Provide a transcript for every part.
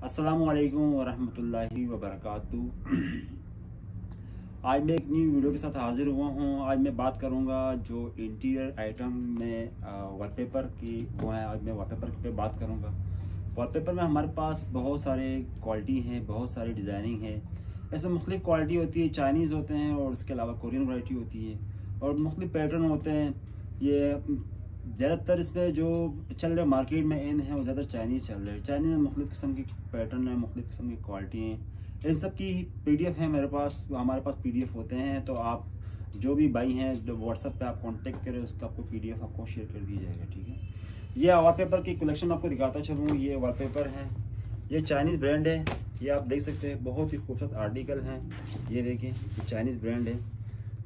असलकम वरहमतुल्लाहि वबरकातु आज मैं एक न्यू वीडियो के साथ हाजिर हुआ हूँ। आज मैं बात करूँगा जो इंटीरियर आइटम में वॉलपेपर की वो है। आज मैं वॉलपेपर पे बात करूँगा। वॉलपेपर में हमारे पास बहुत सारे क्वालिटी हैं, बहुत सारी डिज़ाइनिंग है। इसमें मुख्तलिफ़ क्वालिटी होती है। चाइनीज़ होते हैं और उसके अलावा कोरियन वराइटी होती है। और मुख्तलिफ़ पैटर्न होते हैं। ये ज़्यादातर इस पर जो चल रहे मार्केट में इन है, वो ज़्यादा चाइनीज़ चल रहे हैं। चाइनीज़ में मुख्तु किस्म की पैटर्न है मुख्तु किस्म की क्वालिटी हैं। इन सब की पी डी एफ़ है मेरे पास, हमारे पास पी डी एफ़ होते हैं तो आप जो भी भाई हैं, जो व्हाट्सअप पे आप कांटेक्ट करें, उसका आपको पी डी एफ़ आपको शेयर कर दिया जाएगा, ठीक है? ये वाल पेपर की कलेक्शन आपको दिखाता चलूँ, ये वाल पेपर है। ये चाइनीज़ ब्रांड है। ये आप देख सकते हैं, बहुत ही खूबसूरत आर्टिकल हैं। ये देखें चाइनीज़ ब्रांड है।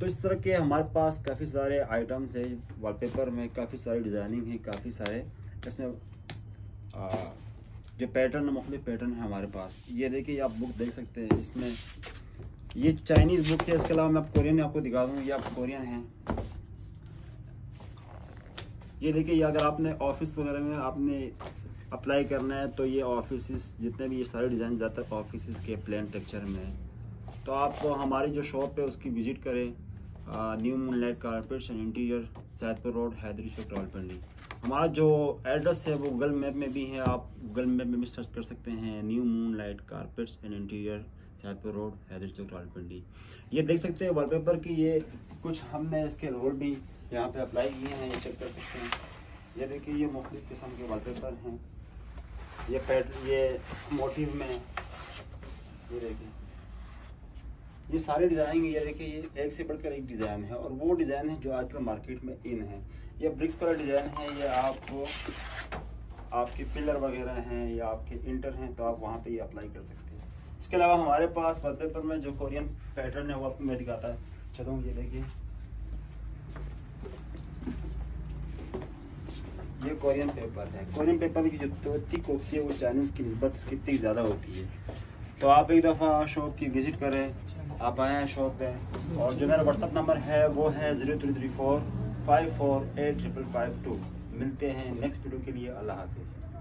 तो इस तरह के हमारे पास काफ़ी सारे आइटम्स हैं वॉलपेपर में काफ़ी सारी डिज़ाइनिंग है काफ़ी सारे। इसमें आ, जो पैटर्न मुख्तु पैटर्न है हमारे पास। ये देखिए आप बुक देख सकते हैं इसमें ये चाइनीज़ बुक है इसके अलावा मैं आप कोरियन आपको दिखा दूँ ये आप कोरियन हैं। ये देखिए अगर आपने ऑफ़िस वगैरह में आपने अप्लाई करना है तो ये ऑफ़िस जितने भी ये सारे डिज़ाइन ज़्यादातर ऑफ़िस के प्लान टेक्चर में तो आप हमारी जो शॉप है उसकी विज़िट करें। New moon light carpets and interior, Saidpur road, Haidari Chowk, Rawalpindi. हमारा जो एड्रेस है वो गूगल मैप में भी है। आप गूगल मैप में भी सर्च कर सकते हैं। New moon light carpets and interior, Saidpur road, Haidari Chowk, Rawalpindi. ये देख सकते हैं वॉलपेपर की ये कुछ हमने इसके रोल भी यहाँ पे अप्लाई किए हैं। ये चेक कर सकते हैं। ये देखिए, ये मुख्तु किस्म के वॉलपेपर हैं। ये पैट ये मोटिव में ये देखिए। ये सारे डिज़ाइन ये देखिए, ये एक से बढ़कर एक डिज़ाइन है और वो डिज़ाइन है जो आजकल मार्केट में इन है। ये ब्रिक्स वाला डिज़ाइन है, ये आपको आपके पिलर वगैरह हैं, या आपके इंटर हैं तो आप वहाँ पे ये अप्लाई कर सकते हैं। इसके अलावा हमारे पास वॉलपेपर में जो कोरियन पैटर्न है, वो आपको मैं दिखाता है। चलो ये देखिए। ये कोरियन पेपर है। कोरियन पेपर की जो तोती होती है, वो चाइनीज़ की नस्बत कितनी ज़्यादा होती है। तो आप एक दफ़ा शॉप की विज़िट करें। आप आए हैं शॉप पे। और जो मेरा व्हाट्सअप नंबर है, वो है zero three three four five four eight triple five two मिलते हैं नेक्स्ट वीडियो के लिए, अल्लाह हाफिज़।